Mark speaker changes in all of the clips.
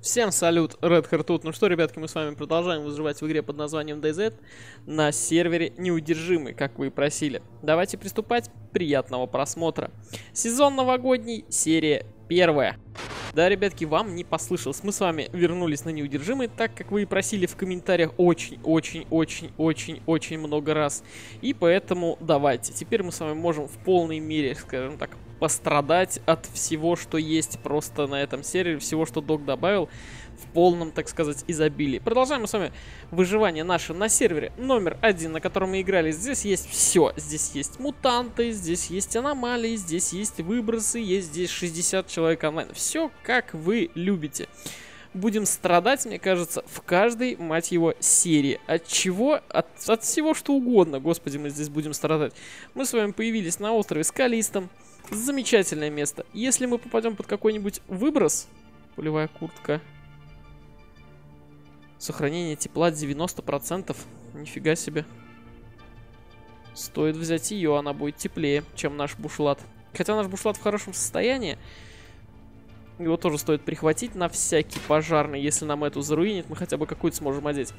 Speaker 1: Всем салют, Red тут. Ну что, ребятки, мы с вами продолжаем выживать в игре под названием DayZ на сервере Неудержимый, как вы и просили. Давайте приступать. Приятного просмотра. Сезон новогодний, серия первая. Да, ребятки, вам не послышалось. Мы с вами вернулись на неудержимый, так как вы и просили в комментариях очень-очень-очень-очень-очень много раз. И поэтому давайте. Теперь мы с вами можем в полной мере, скажем так, пострадать от всего, что есть просто на этом сервере, всего, что док добавил в полном, так сказать, изобилии. Продолжаем мы с вами выживание наше на сервере номер один, на котором мы играли. Здесь есть все. Здесь есть мутанты, здесь есть аномалии, здесь есть выбросы, есть здесь 60 человек онлайн. Все, как вы любите будем страдать, мне кажется, в каждой, мать его, серии. От чего? От, от всего, что угодно, господи, мы здесь будем страдать. Мы с вами появились на острове Скалистом. Замечательное место. Если мы попадем под какой-нибудь выброс, пулевая куртка, сохранение тепла 90%, нифига себе. Стоит взять ее, она будет теплее, чем наш бушлат. Хотя наш бушлат в хорошем состоянии. Его тоже стоит прихватить на всякий пожарный. Если нам эту заруинит, мы хотя бы какую-то сможем одеть.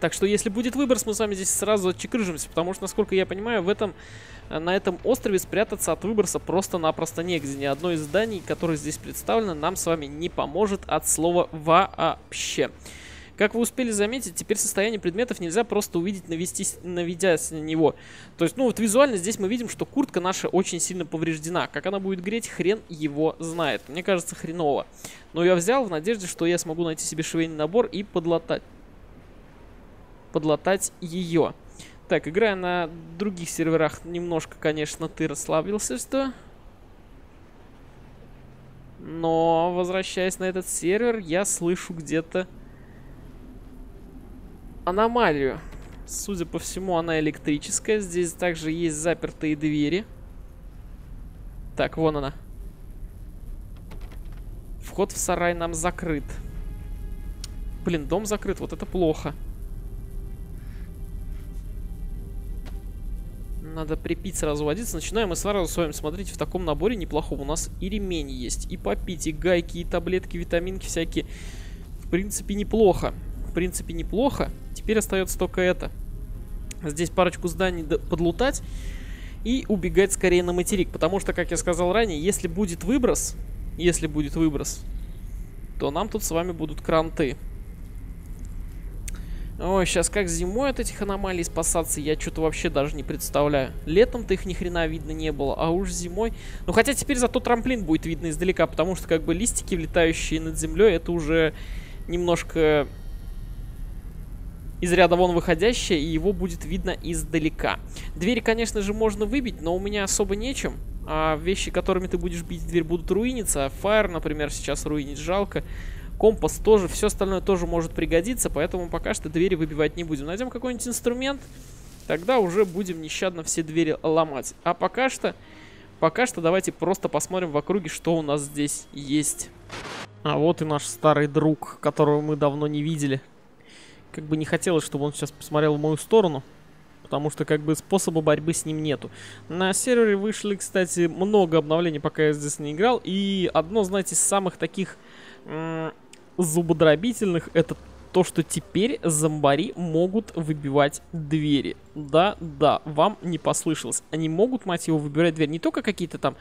Speaker 1: Так что если будет выброс, мы с вами здесь сразу отчекрыжимся, потому что, насколько я понимаю, в этом, на этом острове спрятаться от выброса просто-напросто негде. Ни одно из зданий, которое здесь представлено, нам с вами не поможет от слова вообще. Как вы успели заметить, теперь состояние предметов нельзя просто увидеть, навестись, наведясь на него. То есть, ну вот визуально здесь мы видим, что куртка наша очень сильно повреждена. Как она будет греть, хрен его знает. Мне кажется, хреново. Но я взял в надежде, что я смогу найти себе швейный набор и подлатать подлатать ее. Так, играя на других серверах, немножко, конечно, ты расслабился, что... Но, возвращаясь на этот сервер, я слышу где-то аномалию. Судя по всему, она электрическая. Здесь также есть запертые двери. Так, вон она. Вход в сарай нам закрыт. Блин, дом закрыт, вот это плохо. Надо припить сразу водиться. Начинаем мы сразу с вами смотреть в таком наборе неплохом. У нас и ремень есть, и попить, и гайки, и таблетки, витаминки всякие. В принципе, неплохо. В принципе, неплохо. Теперь остается только это. Здесь парочку зданий подлутать и убегать скорее на материк. Потому что, как я сказал ранее, если будет выброс, если будет выброс, то нам тут с вами будут кранты. Ой, сейчас как зимой от этих аномалий спасаться, я что-то вообще даже не представляю. Летом-то их ни хрена видно не было, а уж зимой... Ну, хотя теперь зато трамплин будет видно издалека, потому что как бы листики, влетающие над землей, это уже немножко из ряда вон выходящее, и его будет видно издалека. Двери, конечно же, можно выбить, но у меня особо нечем. А вещи, которыми ты будешь бить дверь, будут руиниться. Фаер, например, сейчас руинить жалко. Компас тоже, все остальное тоже может пригодиться, поэтому пока что двери выбивать не будем. Найдем какой-нибудь инструмент, тогда уже будем нещадно все двери ломать. А пока что, пока что давайте просто посмотрим в округе, что у нас здесь есть. А вот и наш старый друг, которого мы давно не видели. Как бы не хотелось, чтобы он сейчас посмотрел в мою сторону. Потому что как бы способа борьбы с ним нету. На сервере вышли, кстати, много обновлений, пока я здесь не играл. И одно, знаете, из самых таких зубодробительных это то, что теперь зомбари могут выбивать двери. Да, да, вам не послышалось. Они могут, мать его, выбирать дверь. Не только какие-то там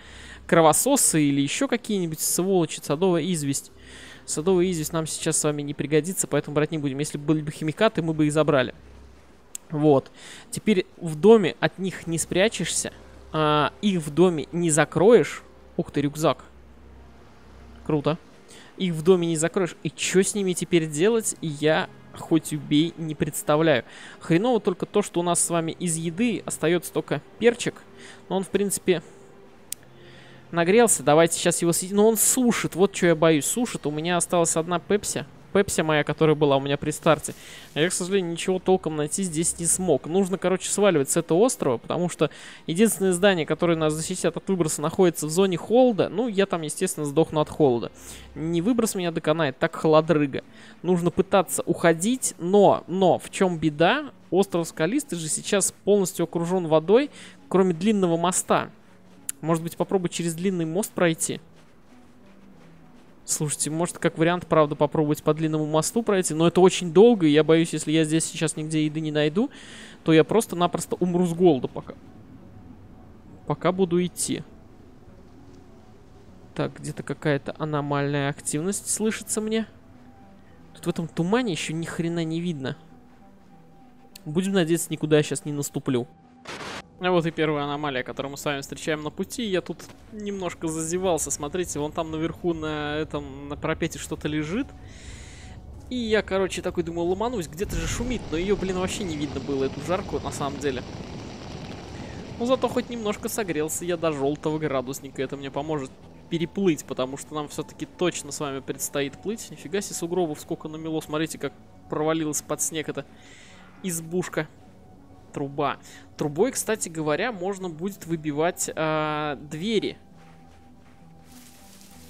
Speaker 1: кровососы или еще какие-нибудь сволочи, садовая известь. Садовая известь нам сейчас с вами не пригодится, поэтому брать не будем. Если бы были бы химикаты, мы бы их забрали. Вот. Теперь в доме от них не спрячешься. А, их в доме не закроешь. Ух ты, рюкзак. Круто их в доме не закроешь. И что с ними теперь делать, я хоть убей не представляю. Хреново только то, что у нас с вами из еды остается только перчик. Но он, в принципе, нагрелся. Давайте сейчас его съедим. Но он сушит. Вот что я боюсь. Сушит. У меня осталась одна пепси. Пепси моя, которая была у меня при старте. А я, к сожалению, ничего толком найти здесь не смог. Нужно, короче, сваливать с этого острова, потому что единственное здание, которое нас защитит от выброса, находится в зоне холода. Ну, я там, естественно, сдохну от холода. Не выброс меня доконает, так холодрыга. Нужно пытаться уходить, но, но, в чем беда? Остров Скалистый же сейчас полностью окружен водой, кроме длинного моста. Может быть, попробовать через длинный мост пройти? Слушайте, может, как вариант, правда, попробовать по длинному мосту пройти, но это очень долго, и я боюсь, если я здесь сейчас нигде еды не найду, то я просто-напросто умру с голода пока. Пока буду идти. Так, где-то какая-то аномальная активность слышится мне. Тут в этом тумане еще ни хрена не видно. Будем надеяться, никуда я сейчас не наступлю. А вот и первая аномалия, которую мы с вами встречаем на пути. Я тут немножко зазевался. Смотрите, вон там наверху на этом на пропете что-то лежит. И я, короче, такой думаю, ломанусь, где-то же шумит, но ее, блин, вообще не видно было, эту жарку, на самом деле. Ну, зато хоть немножко согрелся я до желтого градусника, это мне поможет переплыть, потому что нам все-таки точно с вами предстоит плыть. Нифига себе сугробов сколько намело, смотрите, как провалилась под снег эта избушка труба. Трубой, кстати говоря, можно будет выбивать э, двери,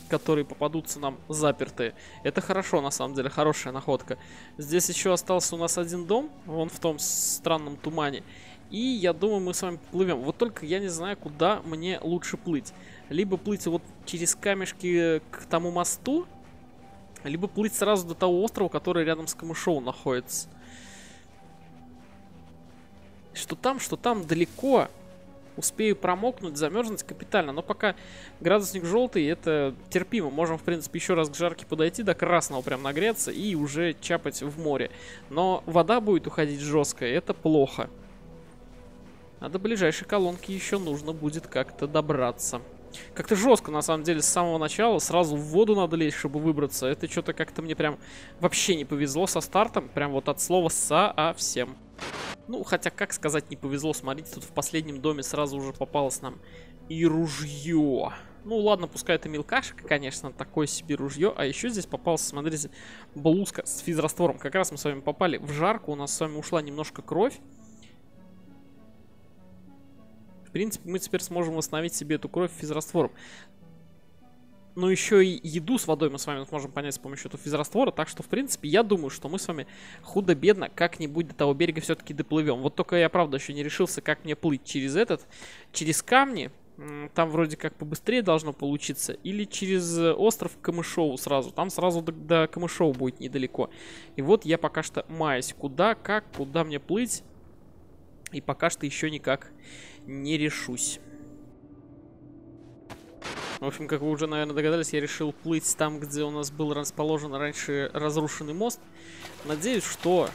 Speaker 1: которые попадутся нам запертые. Это хорошо, на самом деле, хорошая находка. Здесь еще остался у нас один дом, вон в том странном тумане. И я думаю, мы с вами плывем. Вот только я не знаю, куда мне лучше плыть. Либо плыть вот через камешки к тому мосту, либо плыть сразу до того острова, который рядом с Камышоу находится. Что там, что там далеко. Успею промокнуть, замерзнуть капитально. Но пока градусник желтый, это терпимо. Можем, в принципе, еще раз к жарке подойти, до красного прям нагреться и уже чапать в море. Но вода будет уходить жестко, это плохо. А до ближайшей колонки еще нужно будет как-то добраться. Как-то жестко, на самом деле, с самого начала. Сразу в воду надо лезть, чтобы выбраться. Это что-то как-то мне прям вообще не повезло со стартом. Прям вот от слова совсем. Ну, хотя, как сказать, не повезло. Смотрите, тут в последнем доме сразу уже попалось нам и ружье. Ну, ладно, пускай это мелкашка, конечно, такое себе ружье. А еще здесь попалась, смотрите, блузка с физраствором. Как раз мы с вами попали в жарку. У нас с вами ушла немножко кровь. В принципе, мы теперь сможем восстановить себе эту кровь физраствором но еще и еду с водой мы с вами сможем понять с помощью этого физраствора. Так что, в принципе, я думаю, что мы с вами худо-бедно как-нибудь до того берега все-таки доплывем. Вот только я, правда, еще не решился, как мне плыть через этот, через камни. Там вроде как побыстрее должно получиться. Или через остров Камышоу сразу. Там сразу до, до Камышоу будет недалеко. И вот я пока что маюсь. Куда, как, куда мне плыть. И пока что еще никак не решусь. В общем, как вы уже, наверное, догадались, я решил плыть там, где у нас был расположен раньше разрушенный мост. Надеюсь, что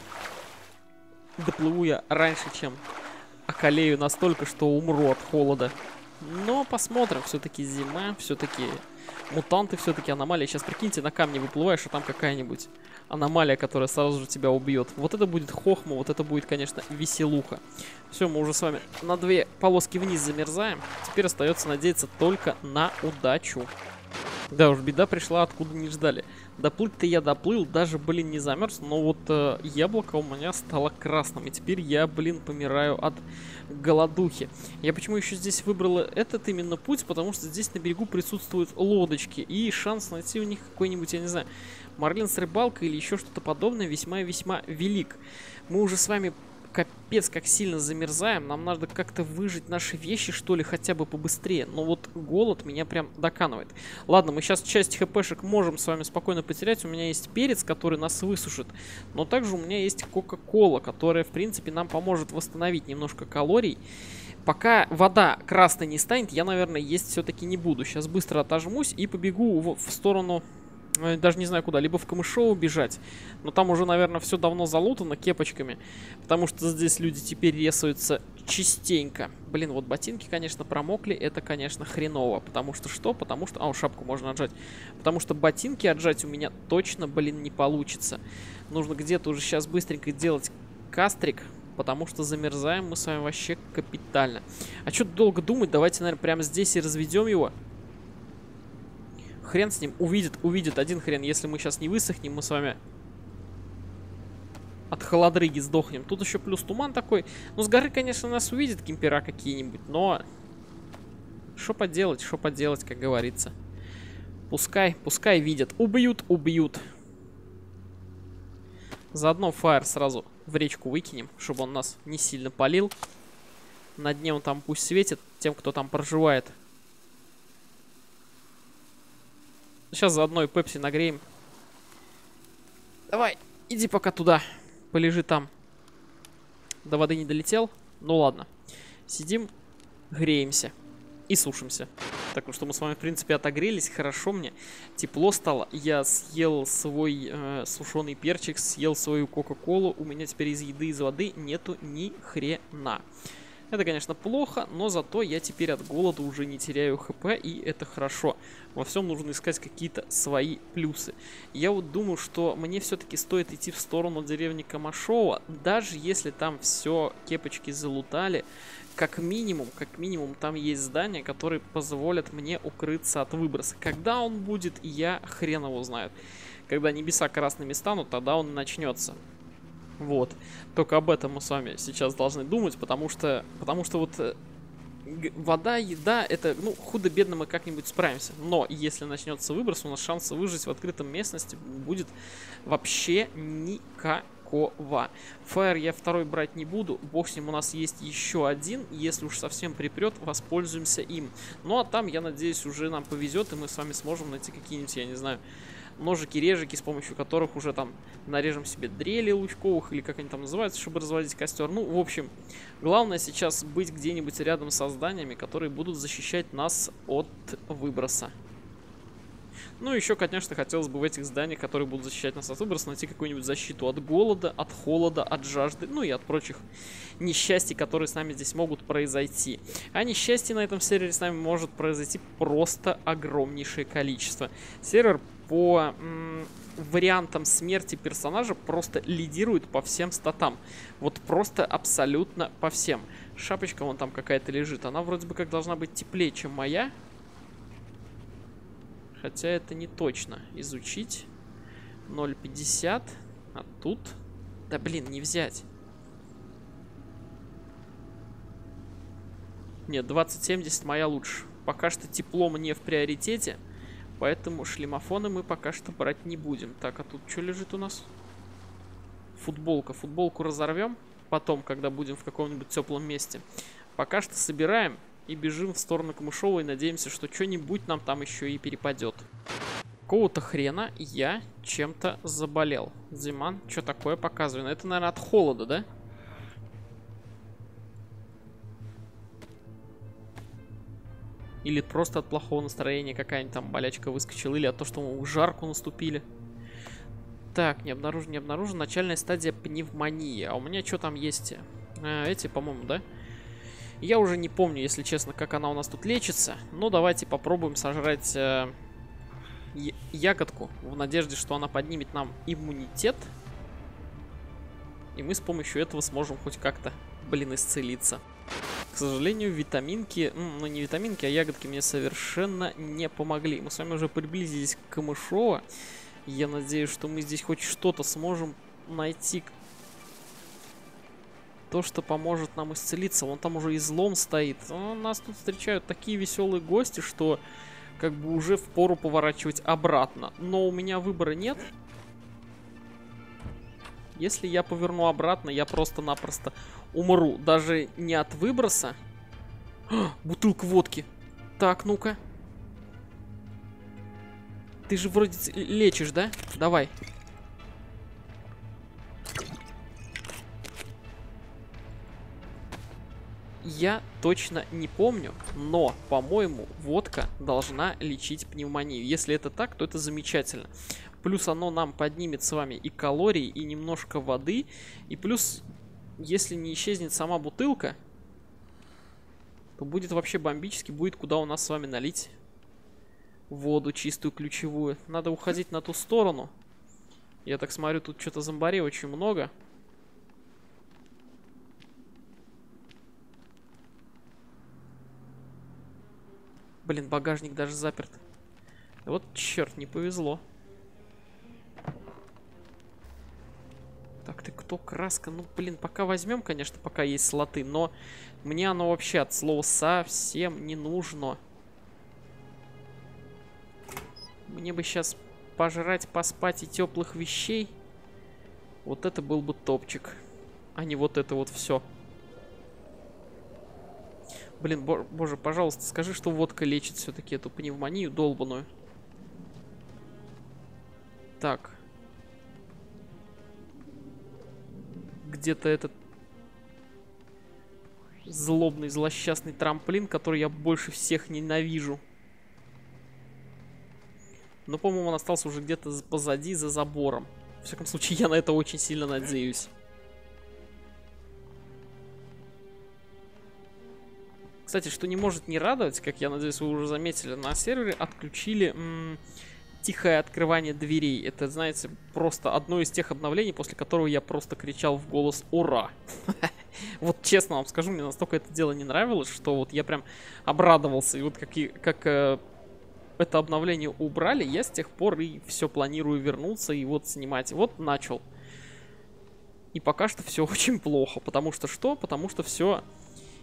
Speaker 1: доплыву я раньше, чем околею настолько, что умру от холода. Но посмотрим, все-таки зима, все-таки мутанты, все-таки аномалии. Сейчас прикиньте, на камне выплываешь, а там какая-нибудь аномалия, которая сразу же тебя убьет. Вот это будет хохма, вот это будет, конечно, веселуха. Все, мы уже с вами на две полоски вниз замерзаем. Теперь остается надеяться только на удачу. Да уж, беда пришла, откуда не ждали. Доплыть-то я доплыл, даже, блин, не замерз, но вот э, яблоко у меня стало красным, и теперь я, блин, помираю от голодухи. Я почему еще здесь выбрала этот именно путь, потому что здесь на берегу присутствуют лодочки, и шанс найти у них какой-нибудь, я не знаю, марлин с рыбалкой или еще что-то подобное весьма весьма велик. Мы уже с вами капец как сильно замерзаем. Нам надо как-то выжить наши вещи, что ли, хотя бы побыстрее. Но вот голод меня прям доканывает. Ладно, мы сейчас часть хпшек можем с вами спокойно потерять. У меня есть перец, который нас высушит. Но также у меня есть кока-кола, которая, в принципе, нам поможет восстановить немножко калорий. Пока вода красной не станет, я, наверное, есть все-таки не буду. Сейчас быстро отожмусь и побегу в, сторону даже не знаю куда, либо в Камышоу бежать, но там уже, наверное, все давно залутано кепочками, потому что здесь люди теперь ресаются частенько. Блин, вот ботинки, конечно, промокли, это, конечно, хреново, потому что что? Потому что... А, шапку можно отжать. Потому что ботинки отжать у меня точно, блин, не получится. Нужно где-то уже сейчас быстренько делать кастрик, потому что замерзаем мы с вами вообще капитально. А что долго думать, давайте, наверное, прямо здесь и разведем его. Хрен с ним. Увидит, увидит. Один хрен. Если мы сейчас не высохнем, мы с вами от холодрыги сдохнем. Тут еще плюс туман такой. Ну, с горы, конечно, нас увидит кемпера какие-нибудь, но... Что поделать, что поделать, как говорится. Пускай, пускай видят. Убьют, убьют. Заодно фаер сразу в речку выкинем, чтобы он нас не сильно полил. На дне он там пусть светит тем, кто там проживает. Сейчас заодно и пепси нагреем. Давай, иди пока туда. Полежи там. До воды не долетел? Ну ладно. Сидим, греемся и сушимся. Так что мы с вами, в принципе, отогрелись. Хорошо мне. Тепло стало. Я съел свой э, сушеный перчик, съел свою кока-колу. У меня теперь из еды, из воды нету ни хрена. Это, конечно, плохо, но зато я теперь от голода уже не теряю хп, и это хорошо. Во всем нужно искать какие-то свои плюсы. Я вот думаю, что мне все-таки стоит идти в сторону деревни Камашова, даже если там все кепочки залутали, как минимум, как минимум там есть здания, которые позволят мне укрыться от выброса. Когда он будет, я хрен его знает. Когда небеса красными станут, тогда он начнется. Вот. Только об этом мы с вами сейчас должны думать, потому что, потому что вот э, вода, еда, это, ну, худо-бедно мы как-нибудь справимся. Но если начнется выброс, у нас шанса выжить в открытом местности будет вообще никакого. Фаер я второй брать не буду. Бог с ним у нас есть еще один. Если уж совсем припрет, воспользуемся им. Ну а там, я надеюсь, уже нам повезет, и мы с вами сможем найти какие-нибудь, я не знаю, ножики-режики, с помощью которых уже там нарежем себе дрели лучковых, или как они там называются, чтобы разводить костер. Ну, в общем, главное сейчас быть где-нибудь рядом со зданиями, которые будут защищать нас от выброса. Ну, еще, конечно, хотелось бы в этих зданиях, которые будут защищать нас от выброса, найти какую-нибудь защиту от голода, от холода, от жажды, ну и от прочих несчастий, которые с нами здесь могут произойти. А несчастье на этом сервере с нами может произойти просто огромнейшее количество. Сервер по вариантам смерти персонажа просто лидирует по всем статам. Вот просто абсолютно по всем. Шапочка вон там какая-то лежит. Она вроде бы как должна быть теплее, чем моя. Хотя это не точно. Изучить. 0.50. А тут... Да блин, не взять. Нет, 2070 моя лучше. Пока что тепло мне в приоритете. Поэтому шлемофоны мы пока что брать не будем. Так, а тут что лежит у нас? Футболка. Футболку разорвем потом, когда будем в каком-нибудь теплом месте. Пока что собираем и бежим в сторону Камышова и надеемся, что что-нибудь нам там еще и перепадет. Какого-то хрена я чем-то заболел. Зиман, что такое показывает? Это, наверное, от холода, да? Или просто от плохого настроения какая-нибудь там болячка выскочила. Или от того, что мы жарку наступили. Так, не обнаружен, не обнаружен. Начальная стадия пневмонии. А у меня что там есть? А, эти, по-моему, да? Я уже не помню, если честно, как она у нас тут лечится. Но давайте попробуем сожрать э, ягодку. В надежде, что она поднимет нам иммунитет. И мы с помощью этого сможем хоть как-то, блин, исцелиться. К сожалению, витаминки, ну не витаминки, а ягодки мне совершенно не помогли. Мы с вами уже приблизились к Камышова. Я надеюсь, что мы здесь хоть что-то сможем найти. То, что поможет нам исцелиться. Вон там уже излом стоит. Но нас тут встречают такие веселые гости, что как бы уже в пору поворачивать обратно. Но у меня выбора нет. Если я поверну обратно, я просто-напросто умру. Даже не от выброса. А, бутылка водки. Так, ну-ка. Ты же вроде лечишь, да? Давай. Я точно не помню, но, по-моему, водка должна лечить пневмонию. Если это так, то это замечательно. Плюс оно нам поднимет с вами и калории, и немножко воды. И плюс, если не исчезнет сама бутылка, то будет вообще бомбически. Будет куда у нас с вами налить воду чистую, ключевую. Надо уходить на ту сторону. Я так смотрю, тут что-то зомбарей очень много. Блин, багажник даже заперт. Вот черт, не повезло. Так, ты кто? Краска. Ну, блин, пока возьмем, конечно, пока есть слоты, но мне оно вообще от слова совсем не нужно. Мне бы сейчас пожрать, поспать и теплых вещей. Вот это был бы топчик. А не вот это вот все. Блин, бо боже, пожалуйста, скажи, что водка лечит все-таки эту пневмонию долбаную. Так. Где-то этот злобный, злосчастный трамплин, который я больше всех ненавижу. Но, по-моему, он остался уже где-то позади, за забором. В всяком случае, я на это очень сильно надеюсь. Кстати, что не может не радовать, как я надеюсь, вы уже заметили, на сервере отключили тихое открывание дверей. Это, знаете, просто одно из тех обновлений, после которого я просто кричал в голос «Ура!». Вот честно вам скажу, мне настолько это дело не нравилось, что вот я прям обрадовался. И вот как, как э, это обновление убрали, я с тех пор и все планирую вернуться и вот снимать. Вот начал. И пока что все очень плохо. Потому что что? Потому что все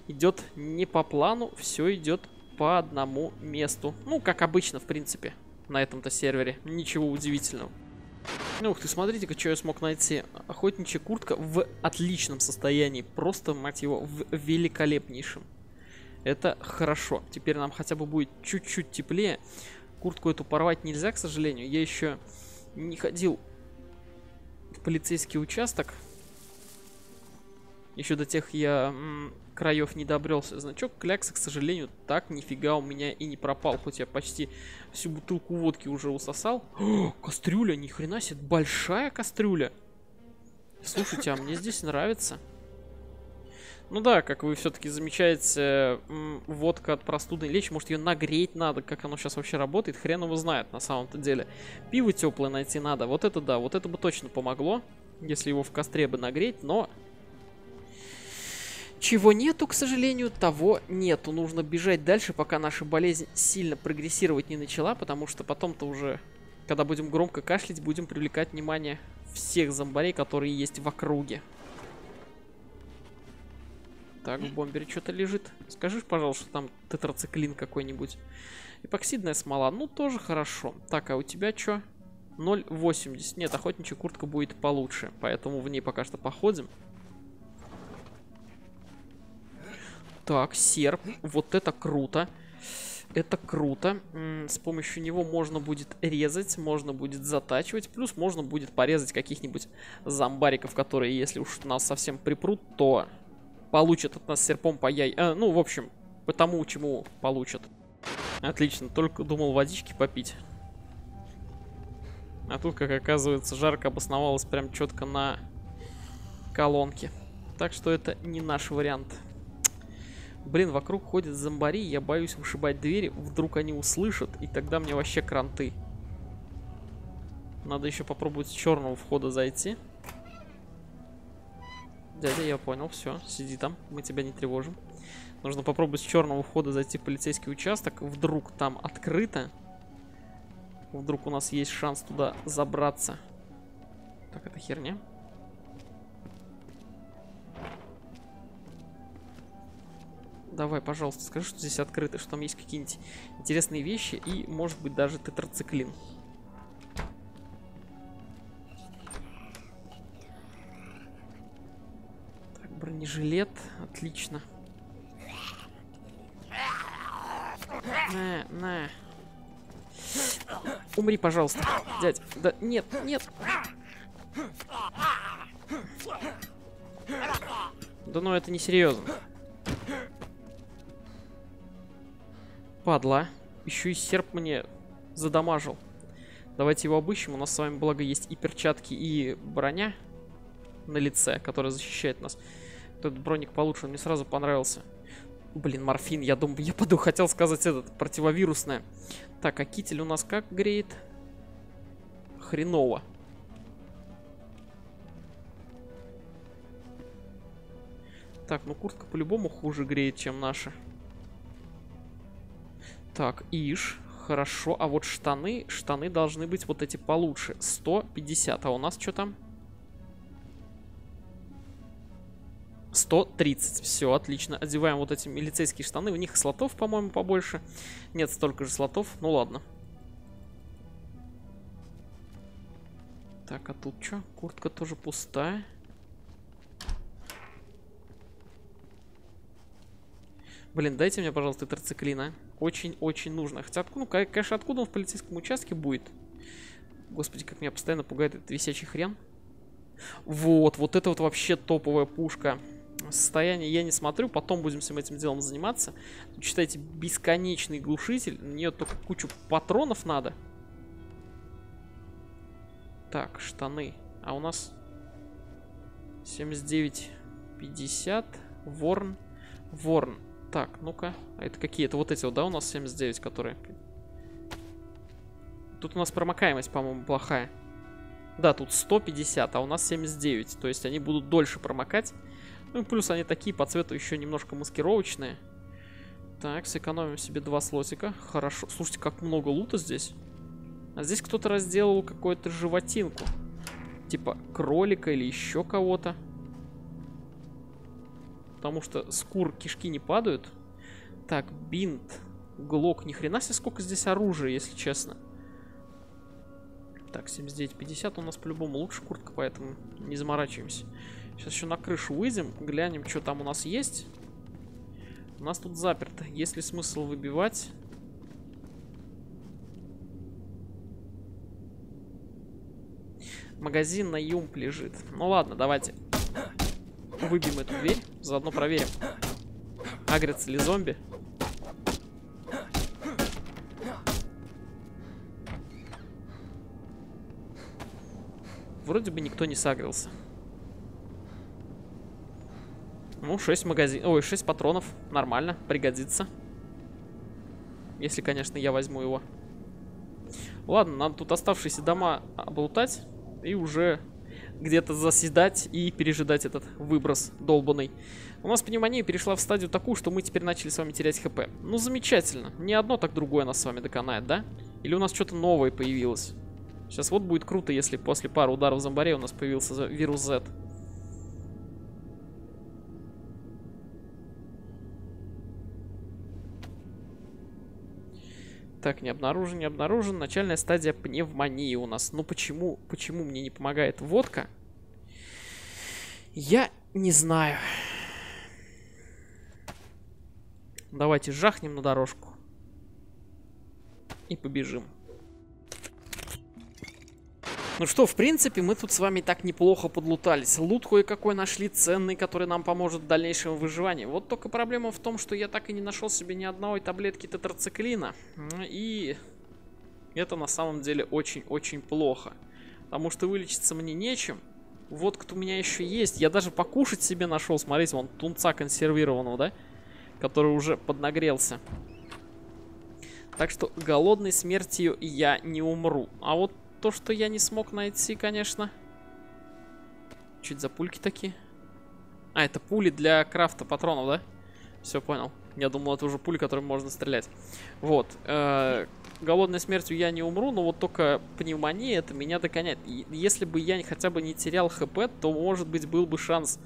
Speaker 1: идет не по плану, все идет по одному месту. Ну, как обычно, в принципе на этом-то сервере. Ничего удивительного. Ну, ух ты, смотрите-ка, что я смог найти. Охотничья куртка в отличном состоянии. Просто, мать его, в великолепнейшем. Это хорошо. Теперь нам хотя бы будет чуть-чуть теплее. Куртку эту порвать нельзя, к сожалению. Я еще не ходил в полицейский участок. Еще до тех я краев не добрелся. Значок клякса, к сожалению, так нифига у меня и не пропал. Хоть я почти всю бутылку водки уже усосал. О, кастрюля, ни хрена себе, большая кастрюля. Слушайте, а мне здесь нравится. Ну да, как вы все-таки замечаете, водка от простуды лечь, может ее нагреть надо, как оно сейчас вообще работает, хрен его знает на самом-то деле. Пиво теплое найти надо, вот это да, вот это бы точно помогло, если его в костре бы нагреть, но чего нету, к сожалению, того нету. Нужно бежать дальше, пока наша болезнь сильно прогрессировать не начала, потому что потом-то уже, когда будем громко кашлять, будем привлекать внимание всех зомбарей, которые есть в округе. Так, в бомбере что-то лежит. Скажи, пожалуйста, там тетрациклин какой-нибудь. Эпоксидная смола, ну тоже хорошо. Так, а у тебя что? 0,80. Нет, охотничья куртка будет получше, поэтому в ней пока что походим. Так, серп. Вот это круто. Это круто. С помощью него можно будет резать, можно будет затачивать. Плюс можно будет порезать каких-нибудь зомбариков, которые, если уж нас совсем припрут, то получат от нас серпом по яй... Э, ну, в общем, по тому, чему получат. Отлично, только думал водички попить. А тут, как оказывается, жарко обосновалась прям четко на колонке. Так что это не наш вариант. Блин, вокруг ходят зомбари, я боюсь вышибать двери, вдруг они услышат, и тогда мне вообще кранты. Надо еще попробовать с черного входа зайти. Дядя, я понял, все, сиди там, мы тебя не тревожим. Нужно попробовать с черного входа зайти в полицейский участок. Вдруг там открыто. Вдруг у нас есть шанс туда забраться. Так, это херня. Давай, пожалуйста, скажи, что здесь открыто, что там есть какие-нибудь интересные вещи и, может быть, даже тетрациклин. Так, бронежилет, отлично. На, на. Умри, пожалуйста, дядь. Да, нет, нет. Да ну это не серьезно. Падла. Еще и серп мне задамажил. Давайте его обыщем. У нас с вами, благо, есть и перчатки, и броня на лице, которая защищает нас. Этот броник получше, он мне сразу понравился. Блин, морфин, я думаю, я подумал, хотел сказать этот, противовирусное. Так, а китель у нас как греет? Хреново. Так, ну куртка по-любому хуже греет, чем наша. Так, иш. Хорошо. А вот штаны, штаны должны быть вот эти получше. 150. А у нас что там? 130. Все, отлично. Одеваем вот эти милицейские штаны. У них слотов, по-моему, побольше. Нет столько же слотов. Ну ладно. Так, а тут что? Куртка тоже пустая. Блин, дайте мне, пожалуйста, терциклина. Очень-очень нужно. Хотя, ну, конечно, откуда он в полицейском участке будет? Господи, как меня постоянно пугает этот висячий хрен. Вот, вот это вот вообще топовая пушка. Состояние я не смотрю, потом будем всем этим делом заниматься. Тут, считайте, бесконечный глушитель. На нее только кучу патронов надо. Так, штаны. А у нас 79, 50, Ворн, Ворн. Так, ну-ка. А это какие? Это вот эти вот, да, у нас 79, которые... Тут у нас промокаемость, по-моему, плохая. Да, тут 150, а у нас 79. То есть они будут дольше промокать. Ну и плюс они такие по цвету еще немножко маскировочные. Так, сэкономим себе два слотика. Хорошо. Слушайте, как много лута здесь. А здесь кто-то разделал какую-то животинку. Типа кролика или еще кого-то. Потому что с кишки не падают. Так, бинт, глок. Ни хрена себе сколько здесь оружия, если честно. Так, 79-50 у нас по-любому лучше куртка, поэтому не заморачиваемся. Сейчас еще на крышу выйдем, глянем, что там у нас есть. У нас тут заперто. Есть ли смысл выбивать? Магазин на юмп лежит. Ну ладно, давайте выбьем эту дверь. Заодно проверим, агрятся ли зомби. Вроде бы никто не сагрился. Ну, 6 магазин... Ой, 6 патронов. Нормально, пригодится. Если, конечно, я возьму его. Ладно, надо тут оставшиеся дома облутать. И уже где-то заседать и пережидать этот выброс долбанный. У нас пневмония перешла в стадию такую, что мы теперь начали с вами терять хп. Ну, замечательно. Не одно, так другое нас с вами доконает, да? Или у нас что-то новое появилось? Сейчас вот будет круто, если после пары ударов зомбарей у нас появился вирус Z. Так, не обнаружен, не обнаружен. Начальная стадия пневмонии у нас. Ну почему, почему мне не помогает водка? Я не знаю. Давайте жахнем на дорожку. И побежим. Ну что, в принципе, мы тут с вами так неплохо подлутались. Лут кое-какой нашли ценный, который нам поможет в дальнейшем выживании. Вот только проблема в том, что я так и не нашел себе ни одной таблетки тетрациклина. И это на самом деле очень-очень плохо. Потому что вылечиться мне нечем. Вот кто у меня еще есть. Я даже покушать себе нашел. Смотрите, вон тунца консервированного, да? Который уже поднагрелся. Так что голодной смертью я не умру. А вот то, что я не смог найти, конечно. Чуть за пульки такие. А, это пули для крафта патронов, да? Все, понял. Я думал, это уже пули, которыми можно стрелять. Вот. Э -э голодной смертью я не умру, но вот только пневмония это меня догоняет. И если бы я хотя бы не терял хп, то, может быть, был бы шанс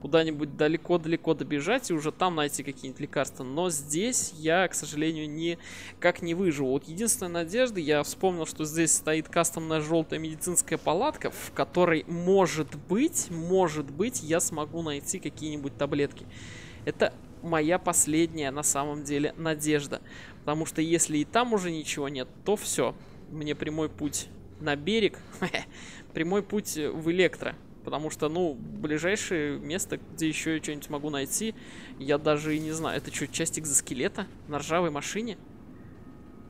Speaker 1: куда-нибудь далеко-далеко добежать и уже там найти какие-нибудь лекарства. Но здесь я, к сожалению, никак не выживу. Вот единственная надежда, я вспомнил, что здесь стоит кастомная желтая медицинская палатка, в которой, может быть, может быть, я смогу найти какие-нибудь таблетки. Это моя последняя, на самом деле, надежда. Потому что если и там уже ничего нет, то все. Мне прямой путь на берег, прямой путь в электро. Потому что, ну, ближайшее место, где еще я что-нибудь могу найти, я даже и не знаю. Это что, часть экзоскелета на ржавой машине?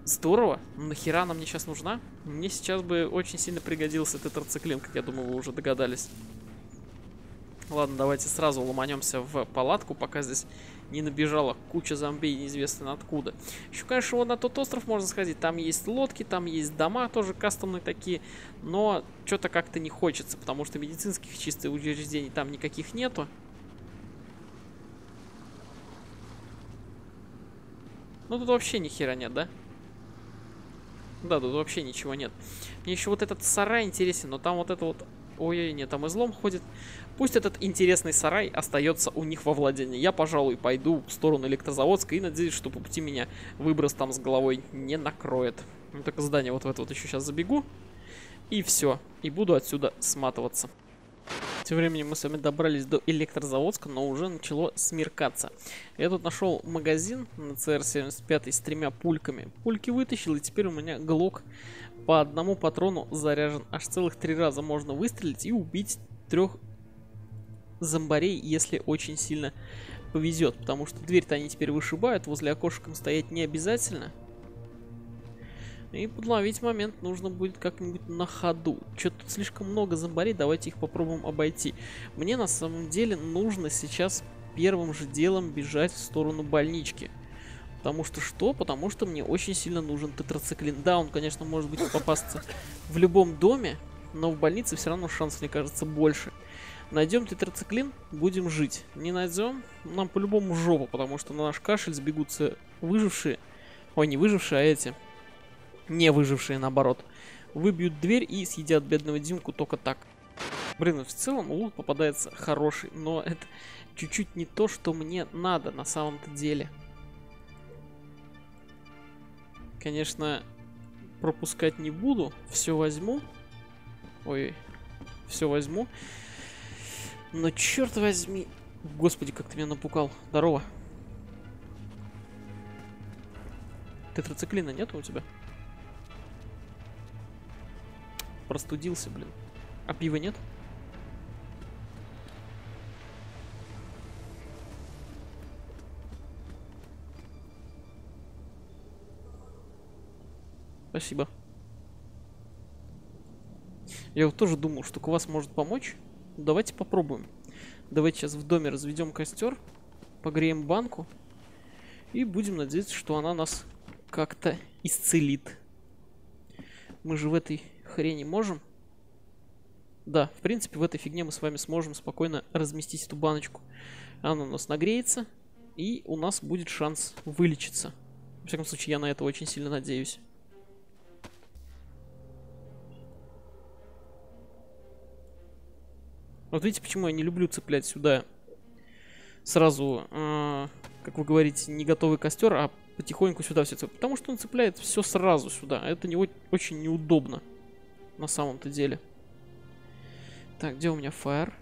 Speaker 1: Здорово. Нахера она мне сейчас нужна? Мне сейчас бы очень сильно пригодился тетрациклин, как я думаю, вы уже догадались. Ладно, давайте сразу ломанемся в палатку, пока здесь не набежала куча зомби неизвестно откуда. Еще, конечно, вот на тот остров можно сходить. Там есть лодки, там есть дома тоже кастомные такие. Но что-то как-то не хочется, потому что медицинских чистых учреждений там никаких нету. Ну тут вообще ни хера нет, да? Да, тут вообще ничего нет. Мне еще вот этот сарай интересен, но там вот это вот... Ой, нет, там излом ходит. Пусть этот интересный сарай остается у них во владении. Я, пожалуй, пойду в сторону электрозаводской и надеюсь, что по пути меня выброс там с головой не накроет. Ну, только здание вот в это вот еще сейчас забегу. И все. И буду отсюда сматываться. Тем временем мы с вами добрались до электрозаводска, но уже начало смеркаться. Я тут нашел магазин на CR75 с тремя пульками. Пульки вытащил, и теперь у меня глок по одному патрону заряжен. Аж целых три раза можно выстрелить и убить трех зомбарей, если очень сильно повезет. Потому что дверь-то они теперь вышибают, возле окошек им стоять не обязательно. И подловить момент нужно будет как-нибудь на ходу. Что-то тут слишком много зомбарей, давайте их попробуем обойти. Мне на самом деле нужно сейчас первым же делом бежать в сторону больнички. Потому что что? Потому что мне очень сильно нужен тетрациклин. Да, он, конечно, может быть попасться в любом доме, но в больнице все равно шанс, мне кажется, больше. Найдем тетрациклин, будем жить. Не найдем, нам по-любому жопа, потому что на наш кашель сбегутся выжившие. Ой, не выжившие, а эти не выжившие наоборот, выбьют дверь и съедят бедного Димку только так. Блин, в целом лут попадается хороший, но это чуть-чуть не то, что мне надо на самом-то деле. Конечно, пропускать не буду, все возьму. Ой, все возьму. Но черт возьми... Господи, как ты меня напугал. Здорово. Тетрациклина нет у тебя? Простудился, блин. А пива нет? Спасибо. Я вот тоже думал, что у вас может помочь. Давайте попробуем. Давайте сейчас в доме разведем костер, погреем банку и будем надеяться, что она нас как-то исцелит. Мы же в этой хрени можем? Да, в принципе, в этой фигне мы с вами сможем спокойно разместить эту баночку. Она у нас нагреется, и у нас будет шанс вылечиться. В всяком случае, я на это очень сильно надеюсь. Вот видите, почему я не люблю цеплять сюда сразу, э, как вы говорите, не готовый костер, а потихоньку сюда все цепляет. Потому что он цепляет все сразу сюда. Это не очень неудобно на самом-то деле. Так, где у меня фаер?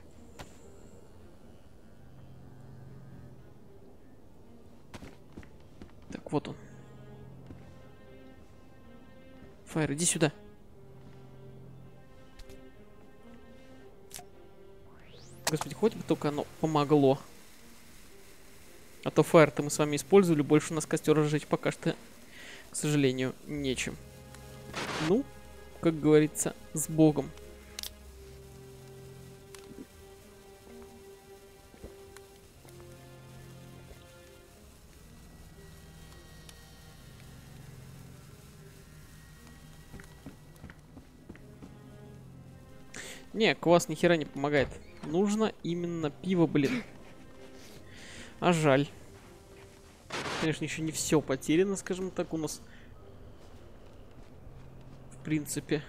Speaker 1: Так, вот он. Фаер, иди сюда. Господи, хоть бы только оно помогло. А то фаер-то мы с вами использовали, больше у нас костер разжечь пока что, к сожалению, нечем. Ну, как говорится, с Богом. Не, квас ни хера не помогает. Нужно именно пиво, блин. А жаль. Конечно, еще не все потеряно, скажем так, у нас принципе.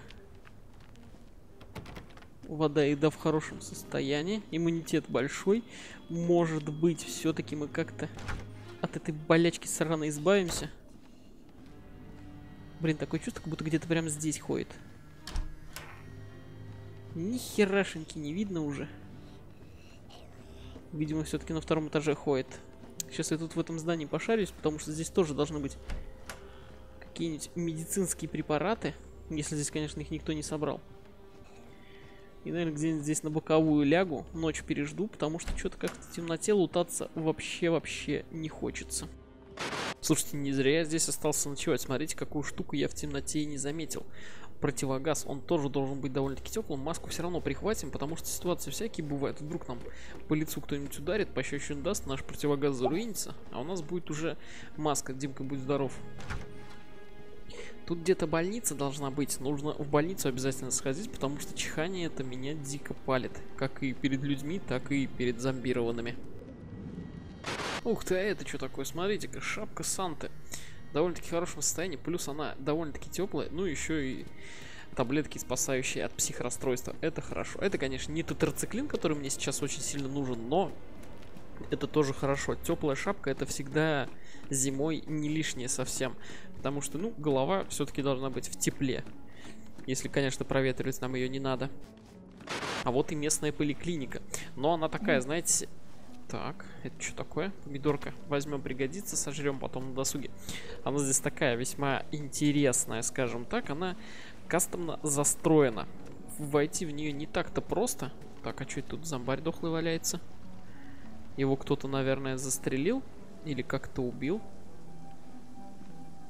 Speaker 1: Вода и еда в хорошем состоянии. Иммунитет большой. Может быть, все-таки мы как-то от этой болячки сраной избавимся. Блин, такое чувство, как будто где-то прямо здесь ходит. Ни херашеньки не видно уже. Видимо, все-таки на втором этаже ходит. Сейчас я тут в этом здании пошарюсь, потому что здесь тоже должны быть какие-нибудь медицинские препараты. Если здесь, конечно, их никто не собрал. И, наверное, где-нибудь здесь на боковую лягу, ночь пережду, потому что что-то как-то в темноте лутаться вообще-вообще не хочется. Слушайте, не зря я здесь остался ночевать. Смотрите, какую штуку я в темноте и не заметил. Противогаз, он тоже должен быть довольно-таки теплым. Маску все равно прихватим, потому что ситуации всякие бывают. Вдруг нам по лицу кто-нибудь ударит, пощечину даст, наш противогаз заруинится, а у нас будет уже маска. Димка, будь здоров. Тут где-то больница должна быть. Нужно в больницу обязательно сходить, потому что чихание это меня дико палит. Как и перед людьми, так и перед зомбированными. Ух ты, а это что такое? Смотрите-ка, шапка Санты. Довольно-таки хорошем состоянии, плюс она довольно-таки теплая. Ну, еще и таблетки, спасающие от психорасстройства. Это хорошо. Это, конечно, не тетрациклин, который мне сейчас очень сильно нужен, но это тоже хорошо. Теплая шапка это всегда зимой не лишнее совсем. Потому что, ну, голова все-таки должна быть в тепле. Если, конечно, проветривать нам ее не надо. А вот и местная поликлиника. Но она такая, знаете... Так, это что такое? Помидорка. Возьмем, пригодится, сожрем потом на досуге. Она здесь такая весьма интересная, скажем так. Она кастомно застроена. Войти в нее не так-то просто. Так, а что тут зомбарь дохлый валяется? Его кто-то, наверное, застрелил. Или как-то убил.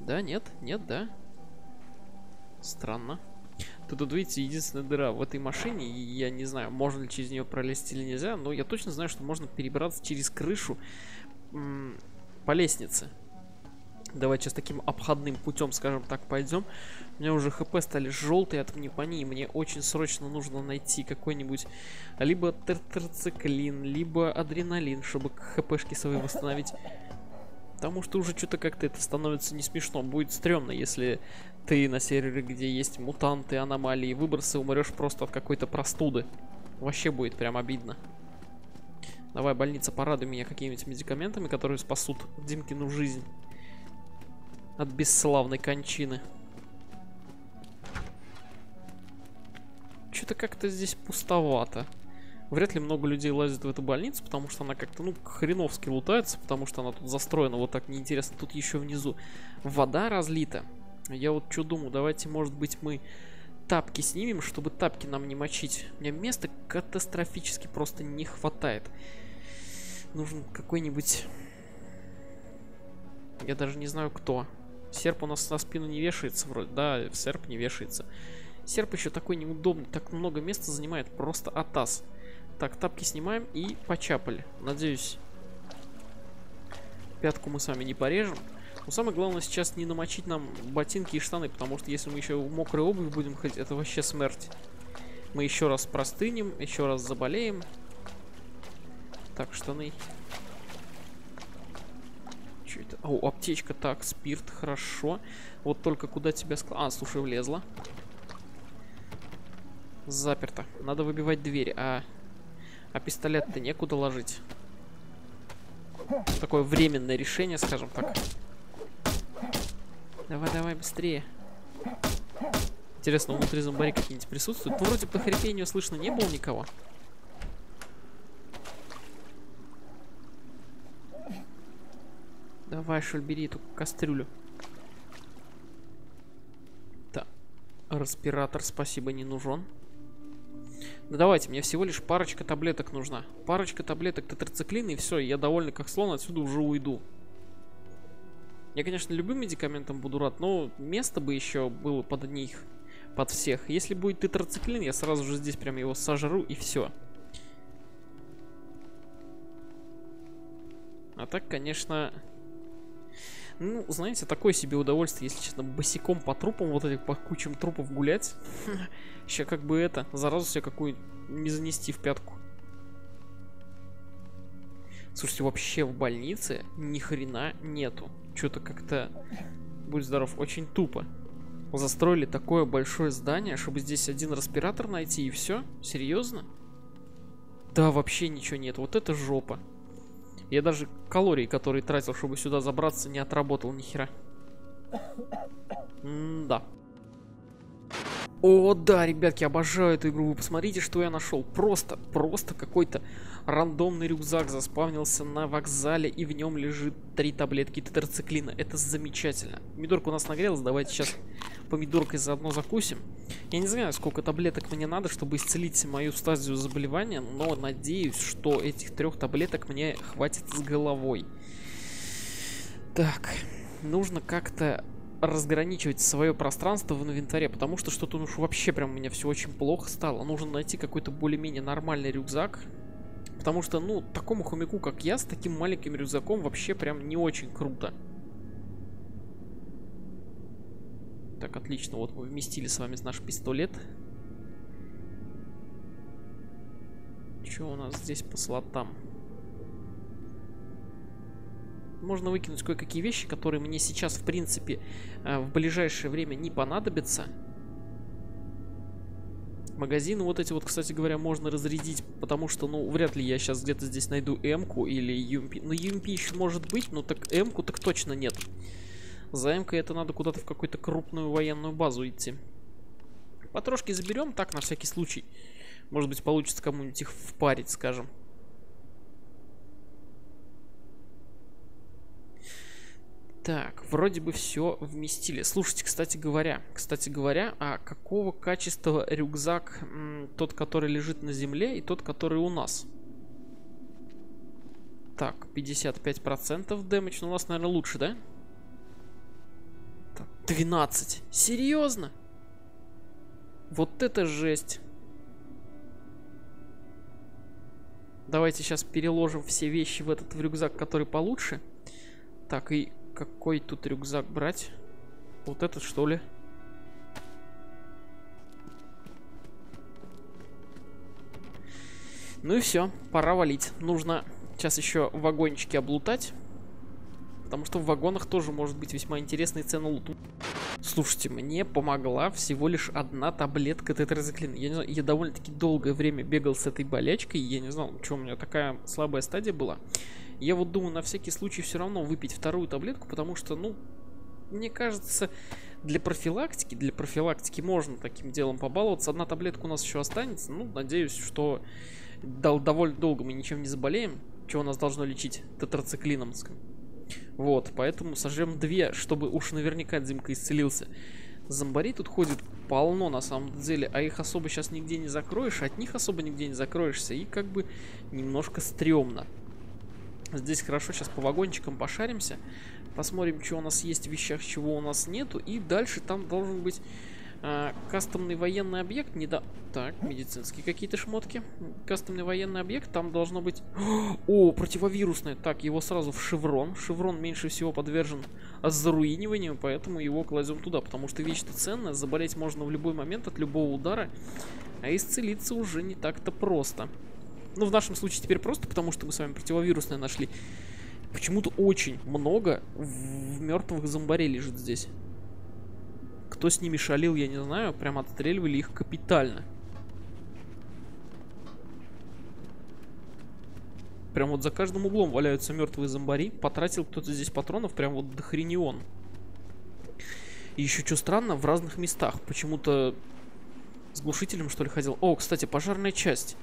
Speaker 1: Да, нет, нет, да. Странно. Тут, тут, видите, единственная дыра в этой машине. И я не знаю, можно ли через нее пролезть или нельзя. Но я точно знаю, что можно перебраться через крышу по лестнице. Давайте сейчас таким обходным путем, скажем так, пойдем. У меня уже хп стали желтые от мнепонии. Мне очень срочно нужно найти какой-нибудь либо терциклин, либо адреналин, чтобы хпшки свои восстановить. Потому что уже что-то как-то это становится не смешно. Будет стрёмно, если ты на сервере, где есть мутанты, аномалии, выбросы, умрешь просто от какой-то простуды. Вообще будет прям обидно. Давай, больница, порадуй меня какими-нибудь медикаментами, которые спасут Димкину жизнь. От бесславной кончины. Что-то как-то здесь пустовато. Вряд ли много людей лазит в эту больницу, потому что она как-то, ну, хреновски лутается, потому что она тут застроена вот так неинтересно. Тут еще внизу вода разлита. Я вот что думаю, давайте, может быть, мы тапки снимем, чтобы тапки нам не мочить. У меня места катастрофически просто не хватает. Нужен какой-нибудь... Я даже не знаю кто. Серп у нас на спину не вешается вроде. Да, серп не вешается. Серп еще такой неудобный, так много места занимает, просто атас. Так, тапки снимаем и почапали. Надеюсь, пятку мы с вами не порежем. Но самое главное сейчас не намочить нам ботинки и штаны, потому что если мы еще в мокрой обуви будем ходить, это вообще смерть. Мы еще раз простынем, еще раз заболеем. Так, штаны. Что это? О, аптечка. Так, спирт, хорошо. Вот только куда тебя склад... А, слушай, влезла. Заперто. Надо выбивать дверь. А, а пистолет-то некуда ложить. Такое временное решение, скажем так. Давай, давай, быстрее. Интересно, внутри зомбари какие-нибудь присутствуют? Ну, вроде по хрипению слышно не было никого. Давай, Шуль, бери эту кастрюлю. Так. Респиратор, спасибо, не нужен. Ну давайте, мне всего лишь парочка таблеток нужна. Парочка таблеток тетрациклина и все, я довольно как слон отсюда уже уйду. Я, конечно, любым медикаментом буду рад, но место бы еще было под них, под всех. Если будет тетрациклин, я сразу же здесь прям его сожру и все. А так, конечно, ну, знаете, такое себе удовольствие, если честно, босиком по трупам, вот этих по кучам трупов гулять. Еще как бы это, заразу себе какую не занести в пятку. Слушайте, вообще в больнице ни хрена нету. Что-то как-то, будь здоров, очень тупо. Застроили такое большое здание, чтобы здесь один респиратор найти и все? Серьезно? Да, вообще ничего нет. Вот это жопа. Я даже калории, которые тратил, чтобы сюда забраться, не отработал ни хера. да. О, да, ребятки, обожаю эту игру. Вы посмотрите, что я нашел. Просто, просто какой-то рандомный рюкзак заспавнился на вокзале, и в нем лежит три таблетки тетрациклина. Это замечательно. Помидорка у нас нагрелась, давайте сейчас помидоркой заодно закусим. Я не знаю, сколько таблеток мне надо, чтобы исцелить мою стадию заболевания, но надеюсь, что этих трех таблеток мне хватит с головой. Так, нужно как-то разграничивать свое пространство в инвентаре, потому что что-то уж вообще прям у меня все очень плохо стало. Нужно найти какой-то более-менее нормальный рюкзак, потому что, ну, такому хомяку, как я, с таким маленьким рюкзаком вообще прям не очень круто. Так, отлично, вот мы вместили с вами наш пистолет. Что у нас здесь по слотам? можно выкинуть кое-какие вещи, которые мне сейчас, в принципе, э, в ближайшее время не понадобятся. Магазины вот эти вот, кстати говоря, можно разрядить, потому что, ну, вряд ли я сейчас где-то здесь найду М-ку или UMP. Ну, UMP еще может быть, но так М-ку так точно нет. За М-кой это надо куда-то в какую-то крупную военную базу идти. Потрошки заберем, так, на всякий случай. Может быть, получится кому-нибудь их впарить, скажем. Так, вроде бы все вместили. Слушайте, кстати говоря, кстати говоря, а какого качества рюкзак тот, который лежит на земле, и тот, который у нас? Так, 55% дэмэдж, ну у нас, наверное, лучше, да? 12. Серьезно? Вот это жесть. Давайте сейчас переложим все вещи в этот в рюкзак, который получше. Так, и какой тут рюкзак брать? Вот этот, что ли? Ну и все, пора валить. Нужно сейчас еще вагончики облутать. Потому что в вагонах тоже может быть весьма интересный цена луту. Слушайте, мне помогла всего лишь одна таблетка тетрациклина. Я, я довольно-таки долгое время бегал с этой болячкой, я не знал, что у меня такая слабая стадия была. Я вот думаю, на всякий случай все равно выпить вторую таблетку, потому что, ну, мне кажется, для профилактики, для профилактики можно таким делом побаловаться. Одна таблетка у нас еще останется. Ну, надеюсь, что довольно долго мы ничем не заболеем. У нас должно лечить тетрациклином? Вот, поэтому сожрем две, чтобы уж наверняка Димка исцелился. Зомбари тут ходит полно на самом деле, а их особо сейчас нигде не закроешь, от них особо нигде не закроешься, и как бы немножко стрёмно. Здесь хорошо, сейчас по вагончикам пошаримся, посмотрим, что у нас есть в вещах, чего у нас нету, и дальше там должен быть а, кастомный военный объект не да... Так, медицинские какие-то шмотки. Кастомный военный объект, там должно быть... О, противовирусное. Так, его сразу в шеврон. Шеврон меньше всего подвержен заруиниванию, поэтому его кладем туда, потому что вещь-то ценная, заболеть можно в любой момент от любого удара, а исцелиться уже не так-то просто. Ну, в нашем случае теперь просто, потому что мы с вами противовирусное нашли. Почему-то очень много в мертвых зомбарей лежит здесь. Кто с ними шалил, я не знаю. Прям отстреливали их капитально. Прям вот за каждым углом валяются мертвые зомбари. Потратил кто-то здесь патронов, прям вот дохренион. И еще что странно, в разных местах. Почему-то с глушителем, что ли, ходил. О, кстати, пожарная часть.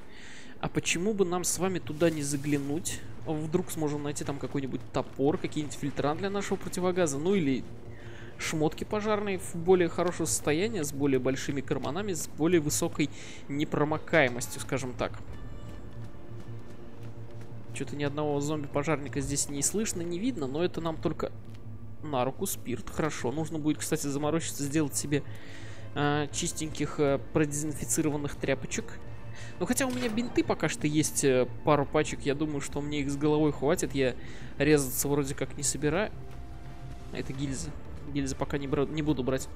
Speaker 1: А почему бы нам с вами туда не заглянуть? Вдруг сможем найти там какой-нибудь топор, какие-нибудь фильтра для нашего противогаза. Ну или шмотки пожарные в более хорошем состоянии, с более большими карманами, с более высокой непромокаемостью, скажем так. Что-то ни одного зомби-пожарника здесь не слышно, не видно, но это нам только на руку спирт. Хорошо, нужно будет, кстати, заморочиться, сделать себе э, чистеньких э, продезинфицированных тряпочек. Ну, хотя у меня бинты пока что есть, э, пару пачек, я думаю, что мне их с головой хватит. Я резаться вроде как не собираю. Это гильза. Гильзы пока не, не буду брать.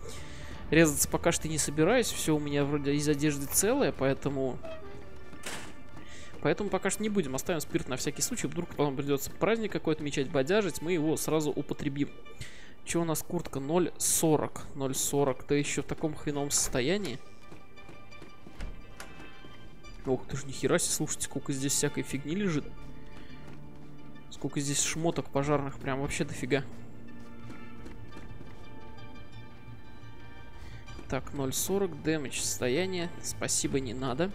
Speaker 1: Резаться пока что не собираюсь. Все у меня вроде из одежды целое, поэтому... Поэтому пока что не будем. Оставим спирт на всякий случай. Вдруг потом придется праздник какой-то мечать, бодяжить. Мы его сразу употребим. Че у нас куртка? 0.40. 0.40. Ты еще в таком хреновом состоянии? Ох ты ж, нихера себе, слушайте, сколько здесь всякой фигни лежит. Сколько здесь шмоток пожарных, прям вообще дофига. Так, 0.40, дэмэдж, состояние. Спасибо, не надо.